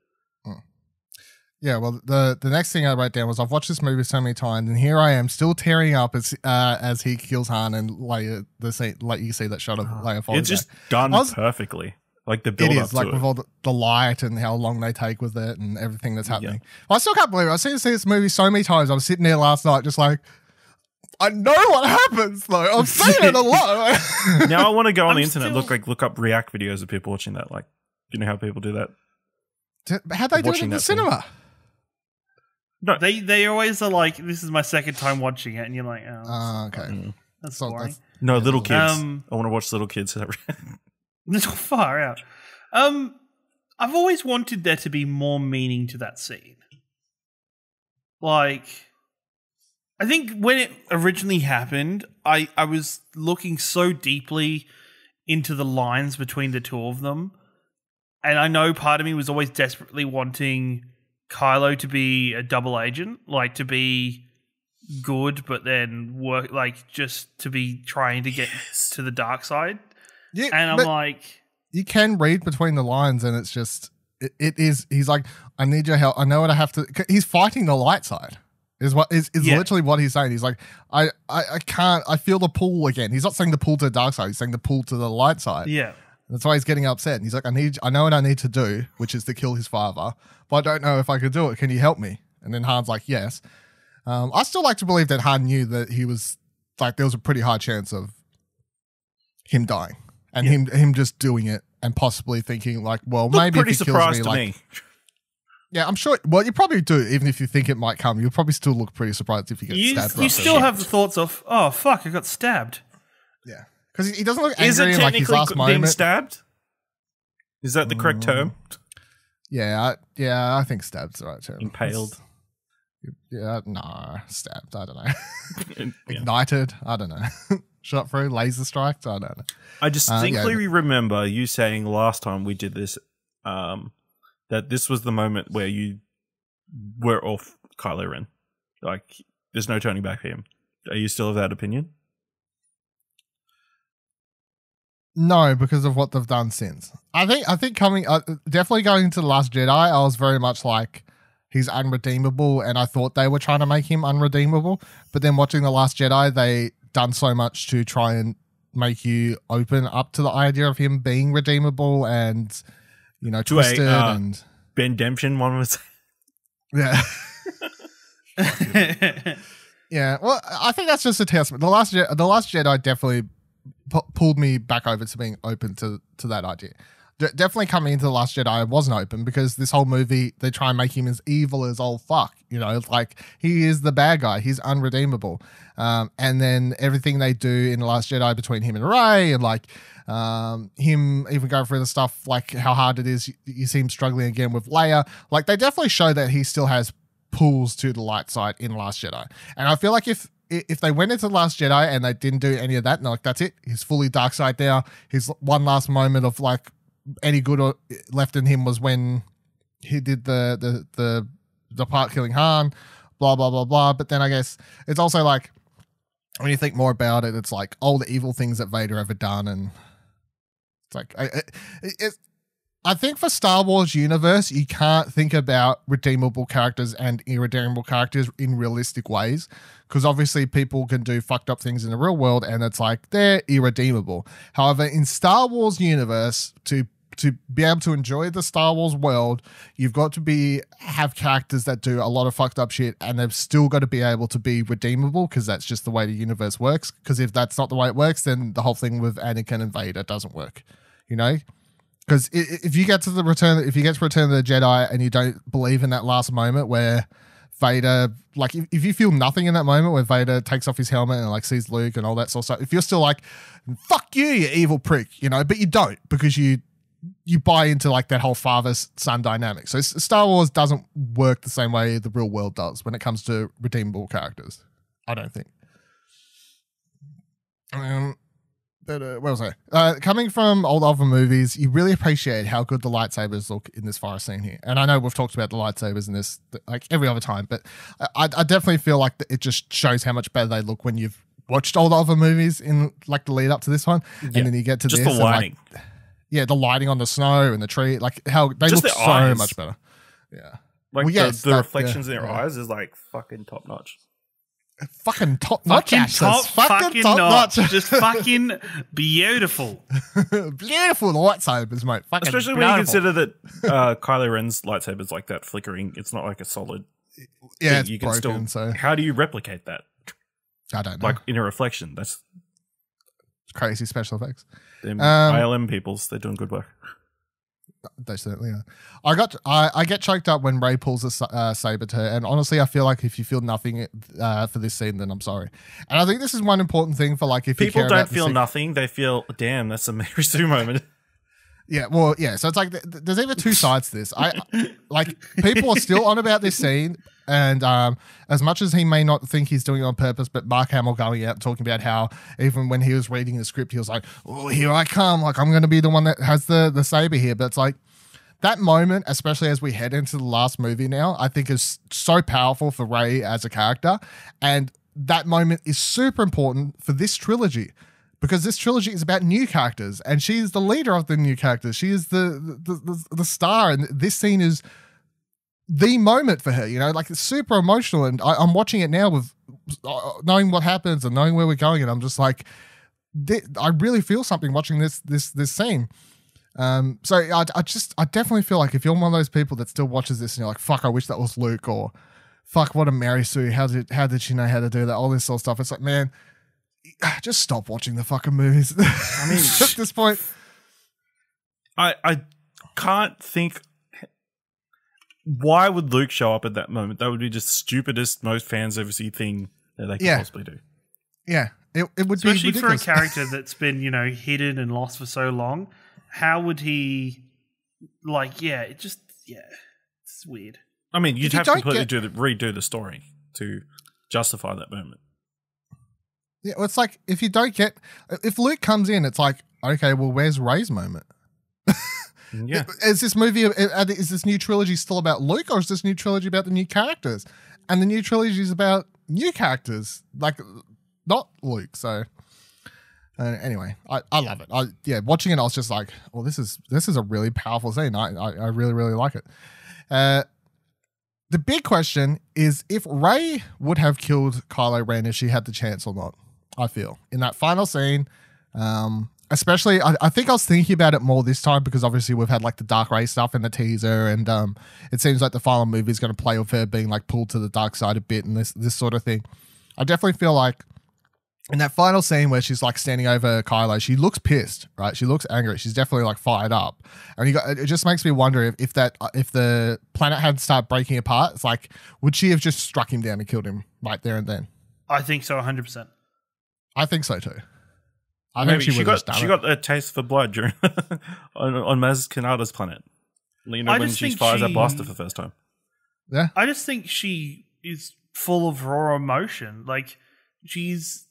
Yeah, well, the the next thing I wrote down was I've watched this movie so many times, and here I am still tearing up as uh, as he kills Han and Leia. The scene, like you see that shot of Leia falling. It's just back. done was- perfectly. Like the It build up is to like it. with all the, the light and how long they take with it and everything that's happening. I still can't believe it. I've seen this movie so many times. I was sitting there last night, just like, I know what happens though. I've seen it a lot. now I want to go on I'm the internet, still- look like look up react videos of people watching that. Like, you know how people do that? How'd they do it in the that thing. Cinema? No, They they always are like, this is my second time watching it, and you're like, oh, Ah, okay. Mm. that's so boring. that's- no little kids. Um, I want to watch little kids. Little far out. Um, I've always wanted there to be more meaning to that scene. Like, I think when it originally happened, I I was looking so deeply into the lines between the two of them, and I know part of me was always desperately wanting Kylo to be a double agent, like to be good, but then work like just to be trying to get to the dark side. Yeah, And I'm like, you can read between the lines, and it's just it, it is. He's like, I need your help. I know what I have to. He's fighting the light side. Is what is, is Yeah. literally what he's saying. He's like, I, I I can't. I feel the pull again. He's not saying the pull to the dark side. He's saying the pull to the light side. yeah. That's why he's getting upset. And he's like, I need, I know what I need to do, which is to kill his father, but I don't know if I could do it. Can you help me? And then Han's like, yes. Um, I still like to believe that Han knew that he was like there was a pretty high chance of him dying and him him just doing it and possibly thinking like, well, maybe if pretty he kills me, to like, me. yeah, I'm sure. Well, you probably do, even if you think it might come. You'll probably still look pretty surprised if you get You, stabbed. you right still there. have the thoughts of, oh fuck, I got stabbed. yeah, because he, doesn't look Is angry it in like technically last being moment. stabbed? Is that the correct term? Yeah, I, yeah, I think stabbed's the right term. Impaled. Yeah, no, stabbed. I don't know. Yeah. Ignited. I don't know. Shot through, laser striked. I don't know. I distinctly remember you saying last time we did this um, that this was the moment where you were off Kylo Ren. Like, there's no turning back for him. Are you still of that opinion? No, because of what they've done since. I think. I think coming. Uh, definitely going into the Last Jedi, I was very much like he's unredeemable, and I thought they were trying to make him unredeemable. But then watching the Last Jedi, they done so much to try and make you open up to the idea of him being redeemable and you know To a, twisted uh, and Ben Demption one was yeah. Yeah, well, I think that's just a testament. The last, Je- the last Jedi definitely pu- pulled me back over to being open to to that idea. De- definitely coming into the last Jedi, I wasn't open because this whole movie they try and make him as evil as old fuck. You know, like he is the bad guy. He's unredeemable. Um, and then everything they do in the last Jedi between him and Rey, and like um, him even going through the stuff like how hard it is. You, you see him struggling again with Leia. Like they definitely show that he still has pulls to the light side in Last Jedi. And I feel like if if they went into the Last Jedi and they didn't do any of that, and like that's it, he's fully dark side now. His one last moment of like any good left in him was when he did the the the the part killing Han, blah blah blah blah. But then I guess it's also like when you think more about it, it's like all the evil things that Vader ever done, and it's like I, it, it, I think for Star Wars universe, you can't think about redeemable characters and irredeemable characters in realistic ways because obviously people can do fucked up things in the real world and it's like they're irredeemable. However, in Star Wars universe, to to be able to enjoy the Star Wars world, you've got to be have characters that do a lot of fucked up shit, and they've still got to be able to be redeemable because that's just the way the universe works. Because if that's not the way it works, then the whole thing with Anakin and Vader doesn't work. You know, because if you get to the return, if you get to Return of the Jedi and you don't believe in that last moment where Vader, like, if, if you feel nothing in that moment where Vader takes off his helmet and like sees Luke and all that sort of stuff, if you're still like, "Fuck you, you evil prick," you know, but you don't because you you buy into like that whole father son dynamic. So Star Wars doesn't work the same way the real world does when it comes to redeemable characters. I don't think. Um, uh, where was I? Uh, coming from old other movies, you really appreciate how good the lightsabers look in this forest scene here. And I know we've talked about the lightsabers in this like every other time, but I, I definitely feel like it just shows how much better they look when you've watched all the other movies in like the lead up to this one, and then you get to just this the and, like, lighting. yeah, the lighting on the snow and the tree, like how they Just look so eyes. much better. Yeah, like well, yes, the, the that- reflections yeah, in their yeah. eyes is like fucking top notch. Fucking top notch, fucking top, fucking, fucking, top notch. Just fucking beautiful. beautiful lightsabers, mate. Fucking Especially when you consider that uh, Kylo Ren's lightsaber's like that flickering. It's not like a solid. yeah, you can broken. still. so How do you replicate that? I don't know. Like in a reflection. That's crazy special effects. them Um, ILM peoples. They're doing good work. They certainly are. I got I, I get choked up when Rey pulls a uh, saber to her, and honestly, I feel like if you feel nothing uh, for this scene, then I'm sorry. And I think this is one important thing for like if you People don't feel se- nothing. They feel, damn, that's a Mary Sue moment. Yeah, well, yeah. So it's like th- th- there's either two sides to this. I like people are still on about this scene, and um, as much as he may not think he's doing it on purpose, but Mark Hamill going out talking about how even when he was reading the script, he was like, "Oh, here I come! Like I'm going to be the one that has the the saber here." But it's like that moment, especially as we head into the last movie now, I think is so powerful for Rey as a character, and that moment is super important for this trilogy because this trilogy is about new characters and she's the leader of the new characters. She is the the, the, the star and this scene is the moment for her you know? Like it's super emotional and I, i'm watching it now with uh, knowing what happens and knowing where we're going and i'm just like i really feel something watching this this this scene. Um so I, I just i definitely feel like if you're one of those people that still watches this and you're like fuck i wish that was luke or fuck what a mary sue how did how did she know how to do that? All this sort of stuff. It's like man just stop watching the fucking movies. I mean, at this point, I I can't think. Why would Luke show up at that moment? That would be just the stupidest, most fans ever see thing that they could Yeah. possibly do. yeah, it, it would be. Especially be for a character that's been, you know, hidden and lost for so long. How would he, like, yeah, it just, yeah, it's weird. I mean, you'd you have to completely get- do the, redo the story to justify that moment. Yeah, well, it's like if you don't get if Luke comes in, it's like okay, well, where's Rey's moment? Yeah, Is this movie? Is this new trilogy still about Luke, or is this new trilogy about the new characters? And the new trilogy is about new characters, like not Luke. So uh, anyway, I, I love it. I yeah, watching it, I was just like, well, this is this is a really powerful scene. I I, I really really like it. Uh, the big question is if Rey would have killed Kylo Ren if she had the chance or not. I feel in that final scene Um, especially, I, I think I was thinking about it more this time because obviously we've had like the Dark Rey stuff in the teaser, and um, it seems like the final movie is going to play with her being like pulled to the dark side a bit and this this sort of thing. I definitely feel like in that final scene where she's like standing over Kylo, she looks pissed, right? She looks angry. She's definitely like fired up, and got, it just makes me wonder if, if that if the planet had started breaking apart, it's like would she have just struck him down and killed him right there and then? I think so, 100%. I think so too. I Maybe think she, she, got have she it. got a taste for blood during on, on Maz Kanata's planet. You know I when just she think fires that she- blaster for the first time. yeah, I just think she is full of raw emotion. Like she's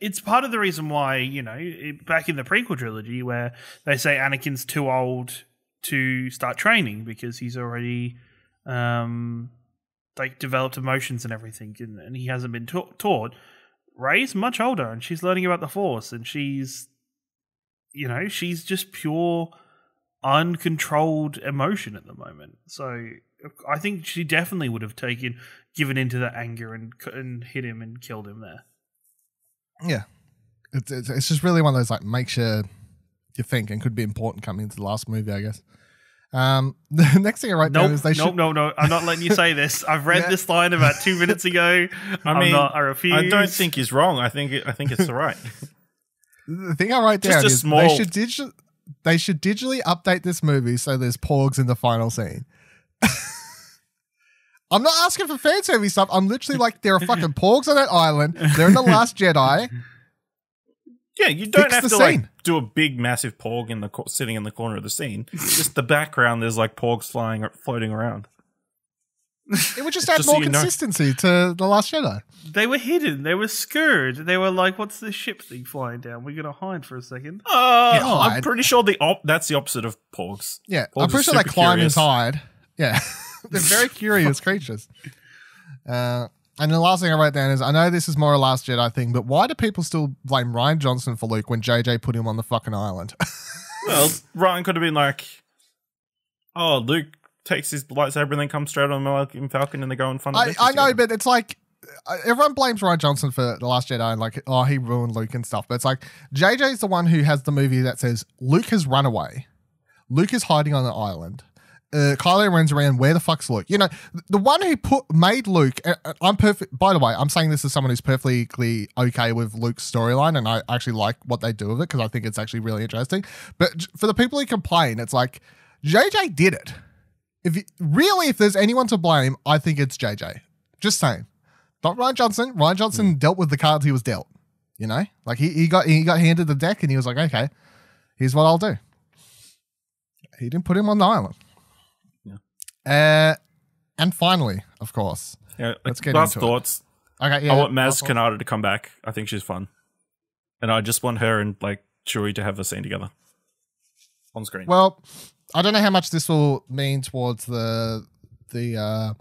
it's part of the reason why, you know, it, back in the prequel trilogy where they say Anakin's too old to start training because he's already um like developed emotions and everything and, and he hasn't been ta- taught. Rey's much older and she's learning about the force and she's you know, she's just pure uncontrolled emotion at the moment. So I think she definitely would have taken, given into that anger and and hit him and killed him there. yeah. It's, it's it's just really one of those like makes you you think and could be important coming into the last movie, I guess. Um, the next thing I write down is they nope, should. no, no. no. I'm not letting you say this. I've read Yeah. this line about two minutes ago. I I'm mean, not. I refuse. I don't think he's wrong. I think I think it's the right. The thing I write Just down a is small- they should digi- they should digitally update this movie so there's porgs in the final scene. I'm not asking for fan service stuff. I'm literally like, there are fucking porgs on that island. They're in the Last Jedi. Yeah, you don't have the to like do a big, massive porg in the co- sitting in the corner of the scene. Just the background, there's like porgs flying, or floating around. It would just add Just so more know. consistency to the Last Jedi. They were hidden. They were scared. They were like, "What's the ship thing flying down? We're gonna hide for a second. Uh, Yeah, I'm pretty sure the op- that's the opposite of porgs. Yeah, Porgs I'm pretty sure they super climb curious. inside. Yeah, they're very curious creatures. Uh, and the last thing I wrote down is I know this is more a Last Jedi thing, but why do people still blame Rian Johnson for Luke when JJ put him on the fucking island? Well, Rian could have been like, "Oh, Luke takes his lightsaber and then comes straight on the Millennium Falcon, and they go and fun." I, I know, but it's like uh, everyone blames Rian Johnson for The Last Jedi and like, oh, he ruined Luke and stuff. But it's like JJ is the one who has the movie that says Luke has run away. Luke is hiding on the island. Uh, Kylo runs around. Where the fuck's Luke? You know, the one who put made Luke. uh, I'm perfect. By the way, I'm saying this as someone who's perfectly okay with Luke's storyline, and I actually like what they do with it because I think it's actually really interesting. But for the people who complain, it's like JJ did it. If you, really, if there's anyone to blame, I think it's JJ. Just saying, not Rian Johnson. Rian Johnson dealt with the cards he was dealt. You know, like he, he got he got handed the deck, and he was like, okay, here's what I'll do. He didn't put him on the island. Uh, and finally, of course, Yeah, Let's get last into it. thoughts. okay, yeah. I want Maz. Kanata to come back. I think she's fun, and I just want her and like Chewie to have a scene together on screen. Well, I don't know how much this will mean towards the the uh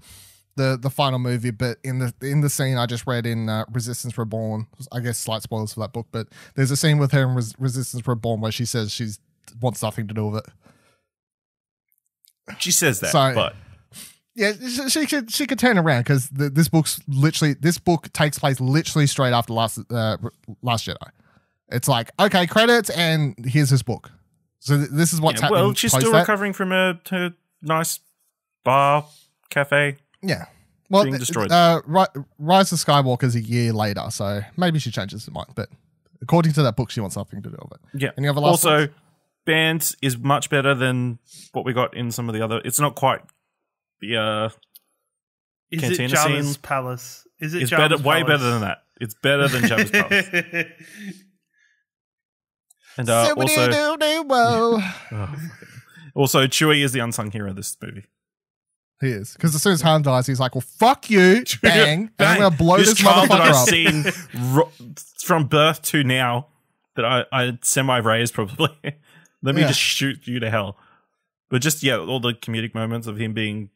the the final movie, but in the in the scene I just read in uh, Resistance Reborn, I guess slight spoilers for that book, but there's a scene with her in Res- Resistance Reborn where she says she's wants nothing to do with it. She says that, sorry. but Yeah, she, she could she could turn around because this book's literally this book takes place literally straight after last uh, Last Jedi. It's like okay, credits and here's this book. So th- this is what's yeah, happening. well, she's still that. recovering from her, her nice bar cafe. Yeah. Well, being destroyed. Uh, Rise of Skywalker's a year later, so maybe she changes her mind. But according to that book, she wants nothing to do with it. Yeah. Any other last also, thoughts? Bands is much better than what we got in some of the other. It's not quite the. uh Is Cantina it Jabba's scene? palace? Is it It's Jabba's better, way better than that. It's better than Jabba's palace. And uh, also, oh, also, Chewie is the unsung hero of this movie. he is because as soon as Han dies, he's like, "Well, fuck you, bang, and I'm gonna blow this, child that motherfucker I've up." seen ro- from birth to now that I, I semi raised probably. Let me Yeah. just shoot you to hell. But just yeah, all the comedic moments of him being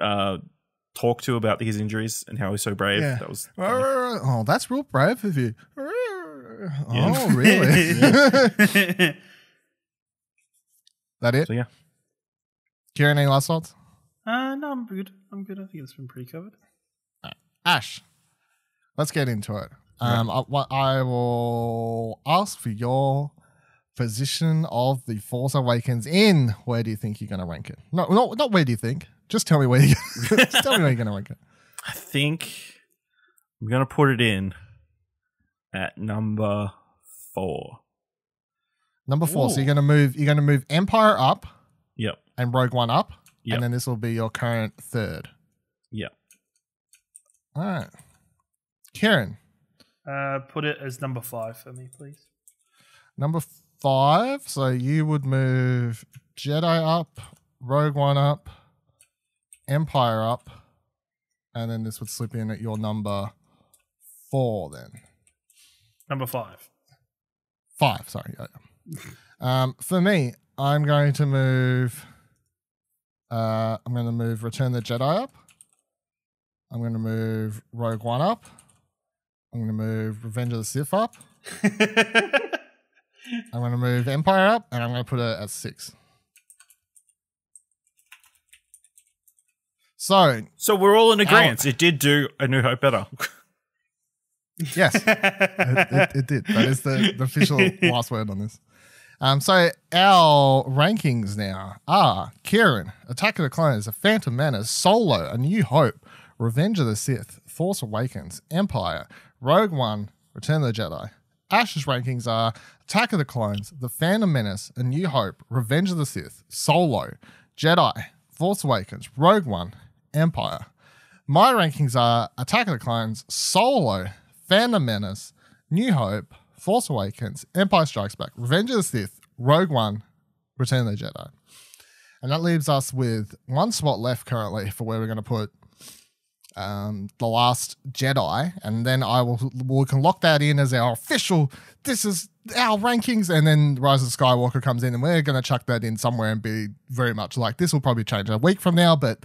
uh talked to about his injuries and how he's so brave. Yeah. That was funny. Oh, that's real brave of you. Yeah. Oh, really? that it? so yeah. Ciaran, any last thoughts? uh, no, I'm good. I'm good. I think it's been pretty covered. Ash, let's get into it. Um, I, I will ask for your position of the Force Awakens in. Where do you think you're going to rank it? No, not not where do you think. Just tell me where you. just tell me where you're going to rank it. I think I'm gonna put it in at number four. Number four. So you're going to move. You're going to move Empire up Yep. and Rogue One up, Yep. and then this will be your current third. Yep. All right, Ciaran. Uh, put it as number five for me, please. Number five. So you would move Jedi up, Rogue One up, Empire up, and then this would slip in at your number four. Then Number five. five. Sorry. Yeah, yeah. um, for me, I'm going to move. Uh, I'm going to move Return the Jedi up. I'm going to move Rogue One up. I'm going to move Revenge of the Sith up. I'm going to move Empire up, and I'm going to put it at six. So, So we're all in agreement. It did do A New Hope better. yes, it, it, it did. That is the, the official last word on this. Um, so our rankings now are Ciaran, Attack of the Clones, A Phantom Menace, Solo, A New Hope, Revenge of the Sith, Force Awakens, Empire, Rogue One, Return of the Jedi. Ash's rankings are Attack of the Clones, The Phantom Menace, A New Hope, Revenge of the Sith, Solo, Jedi, Force Awakens, Rogue One, Empire. My rankings are Attack of the Clones, Solo, Phantom Menace, New Hope, Force Awakens, Empire Strikes Back, Revenge of the Sith, Rogue One, Return of the Jedi. And that leaves us with one spot left currently for where we're going to put um, the last Jedi, and then I will we can lock that in as our official. This is our rankings, and then Rise of Skywalker comes in, and we're going to chuck that in somewhere and be very much like this. Will probably change a week from now, but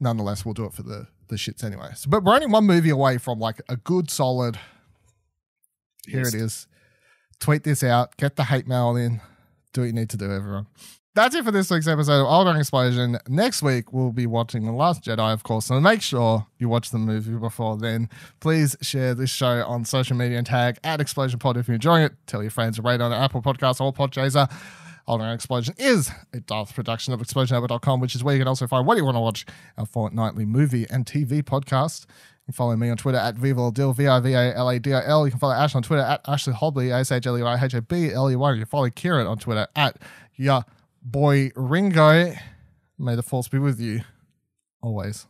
nonetheless, we'll do it for the the shits anyway. So, but we're only one movie away from like a good solid. Here it is. Tweet this out. Get the hate mail in. Do what you need to do, everyone. That's it for this week's episode of Alderaan Explosion. Next week, we'll be watching The Last Jedi, of course. So make sure you watch the movie before then. Please share this show on social media and tag at Explosion Pod if you're enjoying it. Tell your friends to rate on Apple Podcasts or Podchaser. Alderaan Explosion is a Darth production of explosionhour.com, which is where you can also find what you want to watch, our fortnightly movie and TV podcast. You can follow me on Twitter at VivaLadil, V-I-V-A-L-A-D-I-L. You can follow Ash on Twitter at Ashley Hobley, A-S-H-L-E-Y-H-A-B-L-E-Y. You can follow Ciaran on Twitter at Ya Boy Ringo. May the force be with you always.